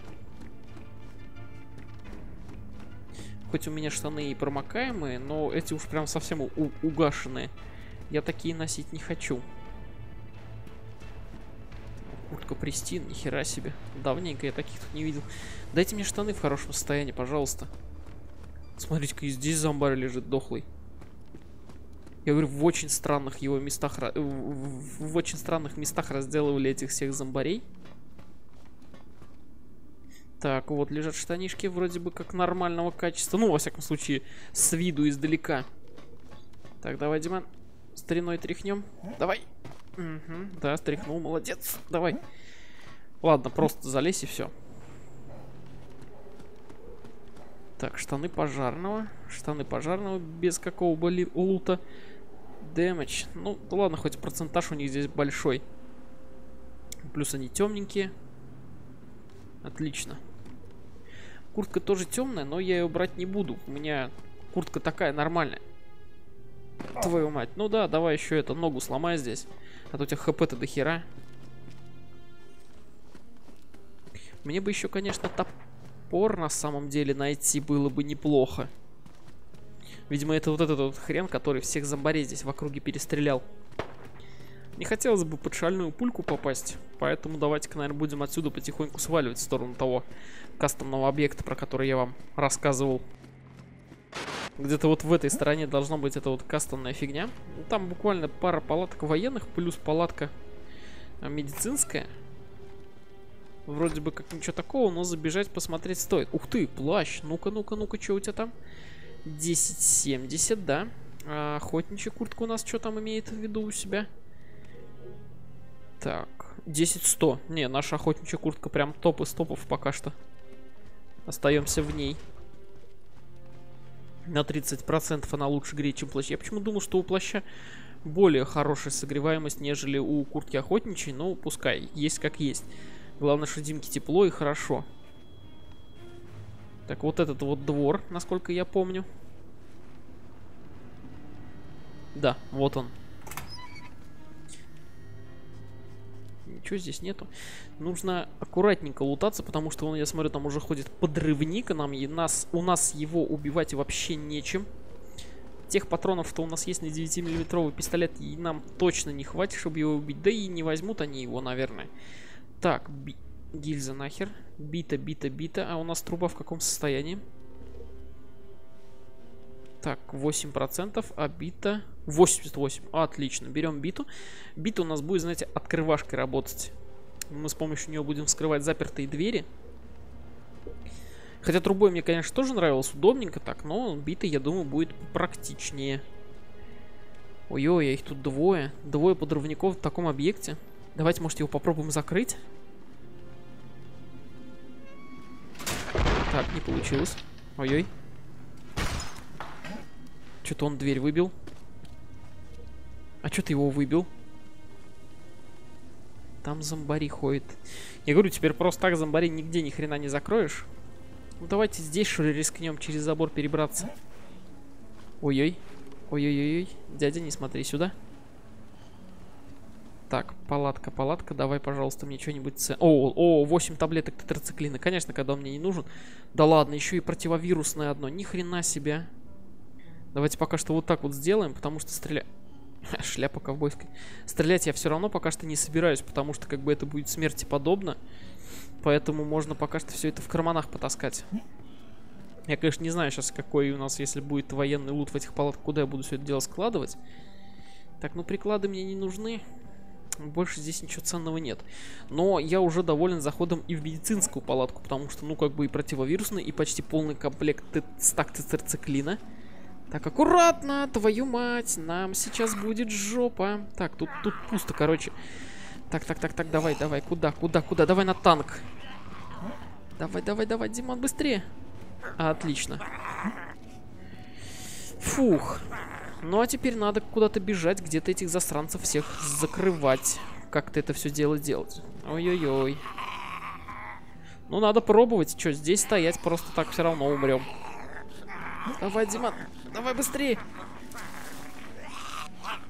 Speaker 1: Хоть у меня штаны и промокаемые, но эти уж прям совсем угашенные. Я такие носить не хочу. Куртка Пристин, нихера себе. Давненько я таких тут не видел. Дайте мне штаны в хорошем состоянии, пожалуйста. Смотрите-ка, и здесь зомбарь лежит дохлый. Я говорю, в очень странных его местах, в, в, в очень странных местах разделывали этих всех зомбарей. Так, вот лежат штанишки вроде бы как нормального качества. Ну, во всяком случае, с виду издалека. Так, давай, Диман, стариной тряхнем. Давай. Угу, да, стряхнул, молодец. Давай. Ладно, просто залезь и все. Так, штаны пожарного. Штаны пожарного без какого-бы лута. Дэмэдж. Ну, ладно, хоть процентаж у них здесь большой. Плюс они темненькие. Отлично. Куртка тоже темная, но я ее брать не буду. У меня куртка такая нормальная. Твою мать. Ну да, давай еще это ногу сломай здесь. А то у тебя хп-то до хера. Мне бы еще, конечно, топор на самом деле найти было бы неплохо. Видимо, это вот этот вот хрен, который всех зомбарей здесь в округе перестрелял. Не хотелось бы под шальную пульку попасть, поэтому давайте-ка, наверное, будем отсюда потихоньку сваливать в сторону того кастомного объекта, про который я вам рассказывал. Где-то вот в этой стороне должна быть эта вот кастомная фигня. Там буквально пара палаток военных, плюс палатка а, медицинская. Вроде бы как ничего такого, но забежать посмотреть стоит. Ух ты, плащ. Ну-ка, ну-ка, ну-ка, что у тебя там? 1070, да. А охотничья куртка у нас что там имеет в виду у себя? Так, 10-100. Не, наша охотничья куртка прям топ из топов пока что. Остаемся в ней. На 30% она лучше греет, чем плащ. Я почему думал, что у плаща более хорошая согреваемость, нежели у куртки охотничьей. Но пускай, есть как есть. Главное, что Димке тепло и хорошо. Так, вот этот вот двор, насколько я помню. Да, вот он. Ничего здесь нету. Нужно аккуратненько лутаться, потому что, он, я смотрю, там уже ходит подрывник, нам, и нас, у нас его убивать вообще нечем. Тех патронов, что у нас есть на 9-миллиметровый пистолет, и нам точно не хватит, чтобы его убить. Да и не возьмут они его, наверное. Так, би... гильза нахер. Бита, бита, бита. А у нас труба в каком состоянии? Так, 8%, а бита 88. Отлично, берем биту. Бита у нас будет, знаете, открывашкой работать. Мы с помощью нее будем вскрывать запертые двери. Хотя трубой мне, конечно, тоже нравилось, удобненько так, но битой, я думаю, будет практичнее. Ой-ой, их тут двое. Двое подрывников в таком объекте. Давайте, может, его попробуем закрыть. Так, не получилось. Ой-ой. Что-то он дверь выбил. А что ты его выбил? Там зомбари ходит. Я говорю, теперь просто так зомбари нигде ни хрена не закроешь. Ну давайте здесь, что ли, рискнем через забор перебраться. Ой-ой. Ой-ой-ой. Дядя, не смотри сюда. Так, палатка, палатка. Давай, пожалуйста, мне что-нибудь... Ц... О, о, 8 таблеток тетрациклина. Конечно, когда он мне не нужен. Да ладно, еще и противовирусное одно. Ни хрена себе. Давайте пока что вот так вот сделаем, потому что стрелять... Шляпа ковбойская. Стрелять я все равно пока что не собираюсь, потому что как бы это будет смерти подобно. Поэтому можно пока что все это в карманах потаскать. Я, конечно, не знаю сейчас, какой у нас, если будет военный лут в этих палатках, куда я буду все это дело складывать. Так, ну приклады мне не нужны. Больше здесь ничего ценного нет. Но я уже доволен заходом и в медицинскую палатку, потому что, ну, как бы и противовирусный, и почти полный комплект стак тетрациклина. Так, аккуратно, твою мать, нам сейчас будет жопа. Так, тут, тут пусто, короче. Так, так, так, так, давай, давай, куда, куда, куда, давай на танк. Давай, давай, давай, Димон, быстрее. Отлично. Фух. Ну, а теперь надо куда-то бежать, где-то этих засранцев всех закрывать. Как-то это все дело делать. Ой-ой-ой. Ну, надо пробовать. Что, здесь стоять просто так все равно умрем. Давай, Димон, давай быстрее.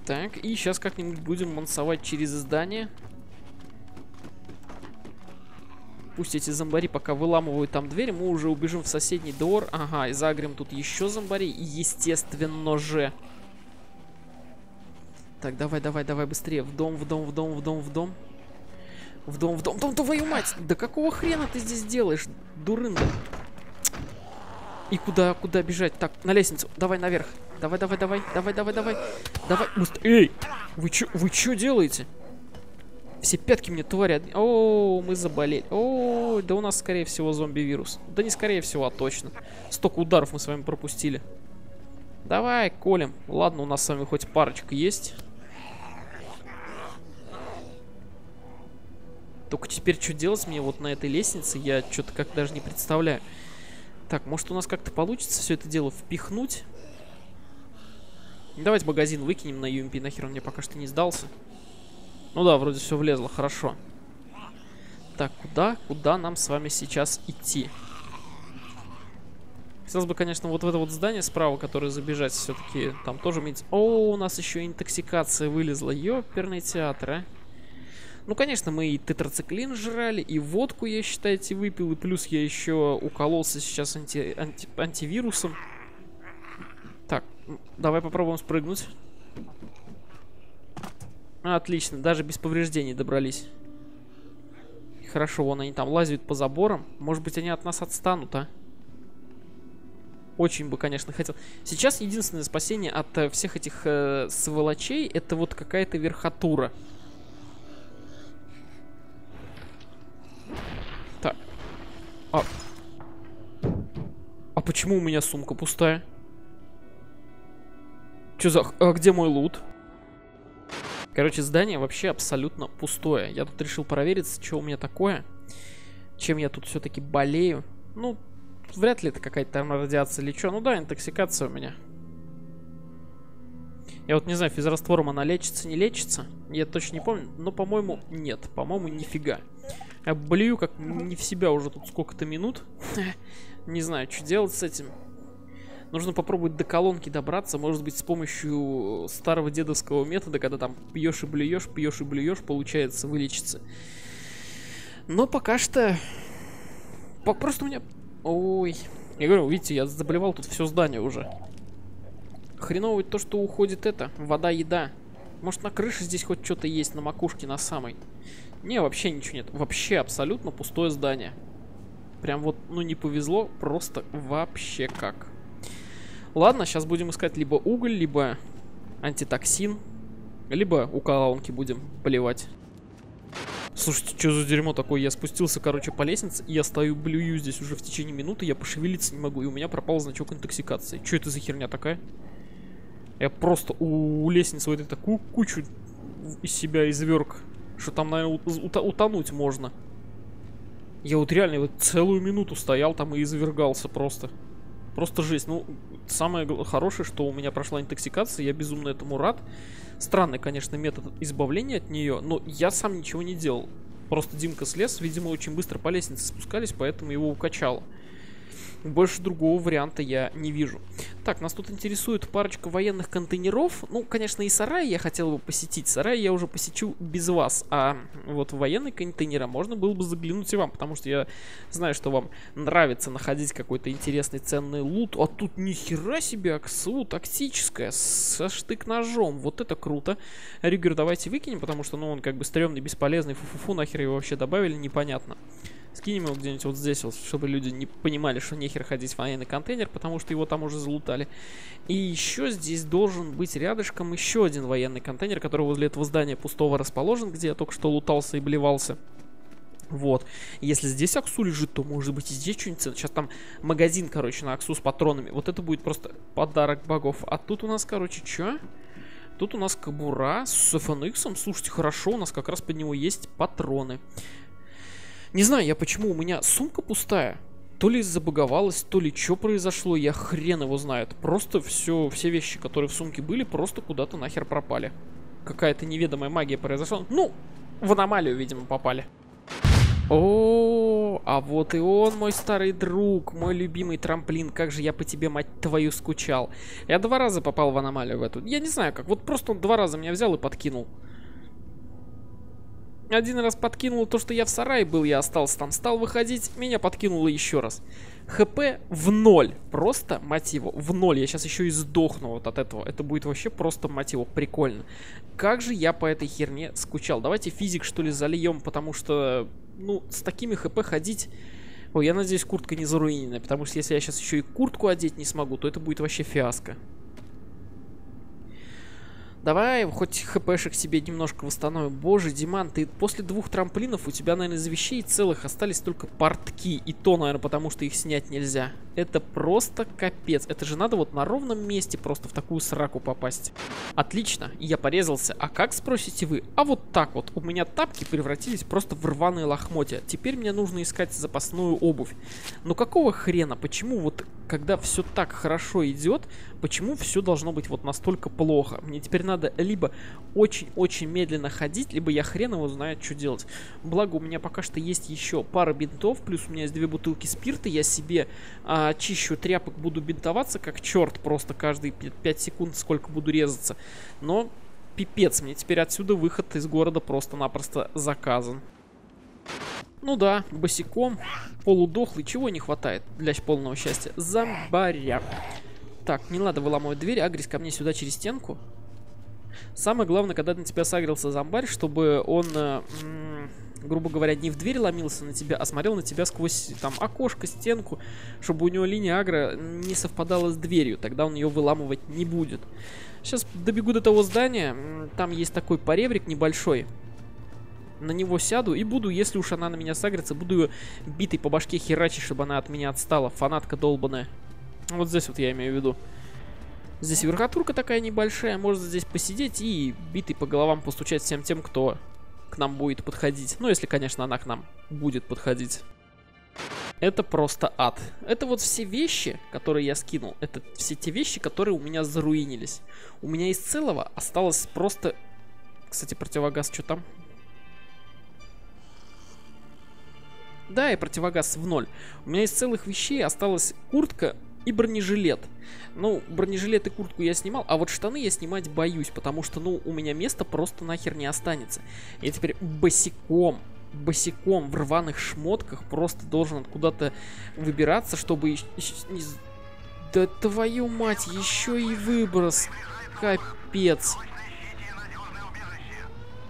Speaker 1: Так, и сейчас как-нибудь будем мансовать через здание. Пусть эти зомбари пока выламывают там дверь, мы уже убежим в соседний двор. Ага, и загрем тут еще зомбари, естественно же. Так, давай, давай, давай быстрее. В дом, в дом, в дом, в дом, в дом. В дом, в дом, в дом, твою мать! Да какого хрена ты здесь делаешь, дурында? И куда, куда бежать? Так, на лестницу. Давай наверх. Давай, давай, давай, давай, давай, давай. Давай, быстрее. Эй! Вы чё, вы чё делаете? Все пятки мне творят. О, мы заболели. О, да у нас, скорее всего, зомби-вирус. Да не скорее всего, а точно. Столько ударов мы с вами пропустили. Давай, колем. Ладно, у нас с вами хоть парочка есть. Только теперь что делать мне вот на этой лестнице, я что-то как даже не представляю. Так, может у нас как-то получится все это дело впихнуть? Давайте магазин выкинем на UMP, нахер он мне пока что не сдался. Ну да, вроде все влезло, хорошо. Так, куда, куда нам с вами сейчас идти? Хотелось бы, конечно, вот в это вот здание справа, которое забежать, все-таки там тоже медицина. О, у нас еще интоксикация вылезла. Ёперный театр, а. Ну, конечно, мы и тетрациклин жрали, и водку, я, считаете, выпил, и плюс я еще укололся сейчас анти, анти, антивирусом. Так, давай попробуем спрыгнуть. Отлично, даже без повреждений добрались. Хорошо, вон они там лазят по заборам. Может быть, они от нас отстанут, а? Очень бы, конечно, хотел. Сейчас единственное спасение от э, всех этих э, сволочей это вот какая-то верхотура. А... А почему у меня сумка пустая? Чё за... А где мой лут? Короче, здание вообще абсолютно пустое. Я тут решил проверить, что у меня такое. Чем я тут все-таки болею. Ну, вряд ли это какая-то терморадиация или что. Ну да, интоксикация у меня. Я вот не знаю, физраствором она лечится, не лечится. Я точно не помню, но, по-моему, нет. По-моему, нифига. Я блюю как не в себя уже тут сколько-то минут. не знаю, что делать с этим. Нужно попробовать до колонки добраться, может быть, с помощью старого дедовского метода, когда там пьешь и блюешь, пьешь и блюешь, получается вылечиться. Но пока что... Просто у меня... Ой... Я говорю, видите, я заболевал тут все здание уже. Хреново то, что уходит это, вода, еда. Может, на крыше здесь хоть что-то есть, на макушке, на самой. Не, вообще ничего нет. Вообще абсолютно пустое здание. Прям вот, ну не повезло, просто вообще как. Ладно, сейчас будем искать либо уголь, либо антитоксин. Либо у колонки будем поливать. Слушайте, что за дерьмо такое? Я спустился, короче, по лестнице, и я стою, блюю здесь уже в течение минуты, я пошевелиться не могу, и у меня пропал значок интоксикации. Что это за херня такая? Я просто у, у лестницы вот эту такую кучу из себя изверг, что там, наверное, утонуть можно. Я вот реально вот целую минуту стоял там и извергался просто. Просто жесть. Ну, самое хорошее, что у меня прошла интоксикация, я безумно этому рад. Странный, конечно, метод избавления от нее, но я сам ничего не делал. Просто Димка слез, видимо, очень быстро по лестнице спускались, поэтому его укачало. Больше другого варианта я не вижу. Так, нас тут интересует парочка военных контейнеров. Ну, конечно, и сарай я хотел бы посетить. Сарай я уже посечу без вас. А вот военные контейнеры можно было бы заглянуть и вам, потому что я знаю, что вам нравится находить какой-то интересный ценный лут. А тут ни хера себе аксу тактическая со штык-ножом. Вот это круто. Ригер давайте выкинем, потому что, ну, он как бы стрёмный, бесполезный. Фу-фу-фу, нахер его вообще добавили, непонятно. Скинем его где-нибудь вот здесь, вот, чтобы люди не понимали, что нехер ходить в военный контейнер, потому что его там уже залутали. И еще здесь должен быть рядышком еще один военный контейнер, который возле этого здания пустого расположен, где я только что лутался и блевался. Вот. Если здесь Аксу лежит, то может быть и здесь что-нибудь Сейчас там магазин, короче, на Аксу с патронами. Вот это будет просто подарок богов. А тут у нас, короче, что? Тут у нас кабура с FNX. Слушайте, хорошо, у нас как раз под него есть патроны. Не знаю я, почему у меня сумка пустая. То ли забаговалась, то ли что произошло, я хрен его знает. Просто все, все вещи, которые в сумке были, просто куда-то нахер пропали. Какая-то неведомая магия произошла. Ну, в аномалию, видимо, попали. О, а вот и он, мой старый друг, мой любимый трамплин, как же я по тебе, мать твою, скучал. Я два раза попал в аномалию в эту. Я не знаю как, вот просто он два раза меня взял и подкинул. Один раз подкинуло то, что я в сарае был, я остался там. Стал выходить, меня подкинуло еще раз. ХП в ноль. Просто, мать его, в ноль. Я сейчас еще и сдохну вот от этого. Это будет вообще просто, мать его, прикольно. Как же я по этой херне скучал. Давайте физик, что ли, зальем, потому что, ну, с такими ХП ходить... Ой, я надеюсь, куртка не заруиненная, потому что если я сейчас еще и куртку одеть не смогу, то это будет вообще фиаско. Давай хоть хпшек себе немножко восстановим. Боже, Диман, ты после двух трамплинов у тебя, наверное, из вещей целых остались только портки. И то, наверное, потому что их снять нельзя. Это просто капец. Это же надо вот на ровном месте просто в такую сраку попасть. Отлично, я порезался. А как, спросите вы? А вот так вот. У меня тапки превратились просто в рваные лохмотья. Теперь мне нужно искать запасную обувь. Но какого хрена? Почему вот, когда все так хорошо идет, почему все должно быть вот настолько плохо? Мне теперь надо надо либо очень-очень медленно ходить, либо я хрен его знает, что делать. Благо, у меня пока что есть еще пара бинтов, плюс у меня есть две бутылки спирта, я себе а, чищу тряпок, буду бинтоваться как черт просто каждые 5 секунд, сколько буду резаться. Но пипец, мне теперь отсюда выход из города просто-напросто заказан. Ну да, босиком, полудохлый, чего не хватает для полного счастья? Зомбаря. Так, не надо выламывать дверь, агрись ко мне сюда через стенку. Самое главное, когда на тебя сагрился зомбарь, чтобы он, э, грубо говоря, не в дверь ломился на тебя, а смотрел на тебя сквозь там окошко, стенку, чтобы у него линия агро не совпадала с дверью, тогда он ее выламывать не будет. Сейчас добегу до того здания, там есть такой поребрик небольшой, на него сяду и буду, если уж она на меня сагрится, буду ее битой по башке херачить, чтобы она от меня отстала. Фанатка долбаная. Вот здесь вот я имею в виду. Здесь верхотурка такая небольшая, можно здесь посидеть и битой по головам постучать всем тем, кто к нам будет подходить. Ну, если, конечно, она к нам будет подходить. Это просто ад. Это вот все вещи, которые я скинул, это все те вещи, которые у меня заруинились. У меня из целого осталось просто... Кстати, противогаз, что там? Да, и противогаз в ноль. У меня из целых вещей осталась куртка и бронежилет. Ну, бронежилет и куртку я снимал, а вот штаны я снимать боюсь, потому что, ну, у меня места просто нахер не останется. Я теперь босиком, босиком в рваных шмотках просто должен куда-то выбираться, чтобы... Да твою мать, еще и выброс. Капец.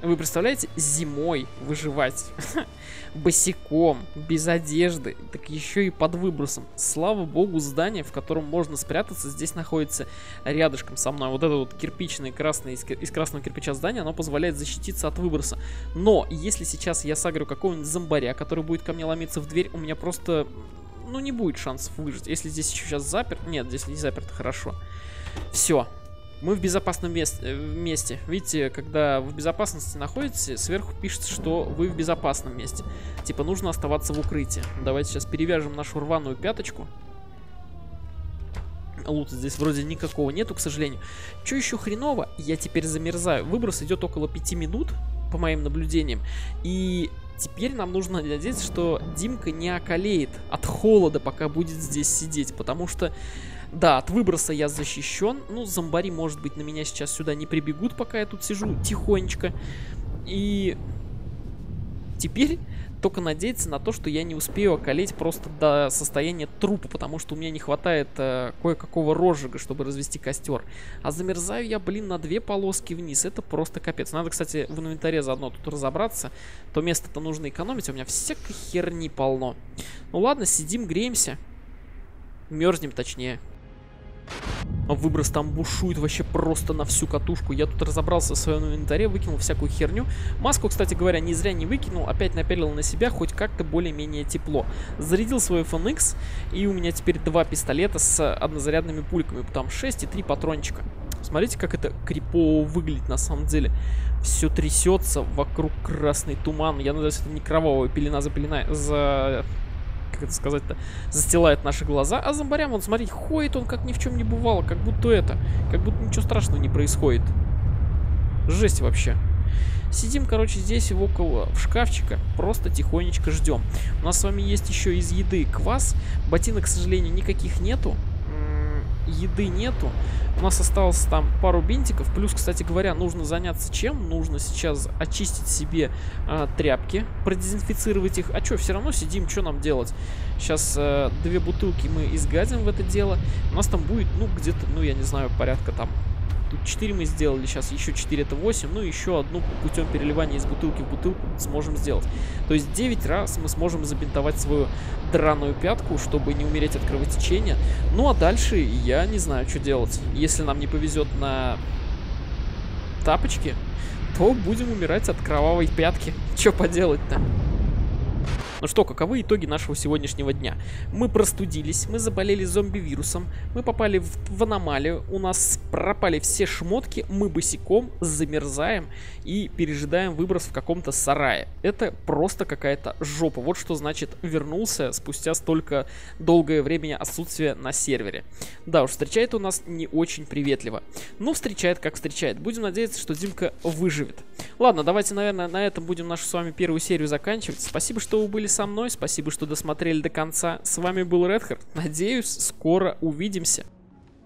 Speaker 1: Вы представляете, зимой выживать босиком, без одежды, так еще и под выбросом. Слава богу, здание, в котором можно спрятаться, здесь находится рядышком со мной. Вот это вот кирпичное красное из, из красного кирпича здание, оно позволяет защититься от выброса. Но если сейчас я сагрю какого-нибудь зомбаря, который будет ко мне ломиться в дверь, у меня просто, ну, не будет шансов выжить. Если здесь еще сейчас заперт, нет, здесь не заперто, хорошо. Все, мы в безопасном э, месте. Видите, когда в безопасности находитесь, сверху пишется, что вы в безопасном месте. Типа нужно оставаться в укрытии. Давайте сейчас перевяжем нашу рваную пяточку. Лута здесь вроде никакого нету, к сожалению. Что еще хреново? Я теперь замерзаю. Выброс идет около 5 минут, по моим наблюдениям. И теперь нам нужно надеяться, что Димка не околеет от холода, пока будет здесь сидеть. Потому что да, от выброса я защищен. Ну, зомбари, может быть, на меня сейчас сюда не прибегут, пока я тут сижу тихонечко. И теперь только надеяться на то, что я не успею околеть просто до состояния трупа, потому что у меня не хватает э, кое-какого розжига, чтобы развести костер. А замерзаю я, блин, на две полоски вниз. Это просто капец. Надо, кстати, в инвентаре заодно тут разобраться. То место-то нужно экономить, а у меня всякой херни полно. Ну ладно, сидим, греемся. Мерзнем точнее. Выброс там бушует вообще просто на всю катушку. Я тут разобрался в своем инвентаре, выкинул всякую херню. Маску, кстати говоря, не зря не выкинул. Опять напялил на себя хоть как-то более-менее тепло. Зарядил свой FNX. И у меня теперь два пистолета с однозарядными пульками. Там 6 и 3 патрончика. Смотрите, как это крипово выглядит на самом деле. Все трясется, вокруг красный туман. Я надеюсь, это не кровавая пелена запелена, за как это сказать-то, застилает наши глаза, а зомбарям, он, смотри, ходит он как ни в чем не бывало, как будто это, как будто ничего страшного не происходит. Жесть вообще. Сидим, короче, здесь около в шкафчика, просто тихонечко ждем. У нас с вами есть еще из еды квас, ботинок, к сожалению, никаких нету, еды нету. У нас осталось там пару бинтиков. Плюс, кстати говоря, нужно заняться чем? Нужно сейчас очистить себе э, тряпки, продезинфицировать их. А что, все равно сидим, что нам делать? Сейчас э, две бутылки мы изгадим в это дело. У нас там будет, ну, где-то, ну, я не знаю, порядка там Тут 4 мы сделали, сейчас еще 4 это 8, ну еще одну путем переливания из бутылки в бутылку сможем сделать. То есть 9 раз мы сможем забинтовать свою драную пятку, чтобы не умереть от кровотечения. Ну а дальше я не знаю, что делать. Если нам не повезет на тапочки, то будем умирать от кровавой пятки. Что поделать-то? Ну что, каковы итоги нашего сегодняшнего дня? Мы простудились, мы заболели зомби-вирусом, мы попали в, в аномалию, у нас пропали все шмотки, мы босиком замерзаем и пережидаем выброс в каком-то сарае. Это просто какая-то жопа. Вот что значит вернулся спустя столько долгое время отсутствия на сервере. Да уж, встречает у нас не очень приветливо. Но встречает как встречает. Будем надеяться, что Димка выживет. Ладно, давайте, наверное, на этом будем нашу с вами первую серию заканчивать. Спасибо, что вы были были со мной. Спасибо, что досмотрели до конца. С вами был Редхард. Надеюсь, скоро увидимся.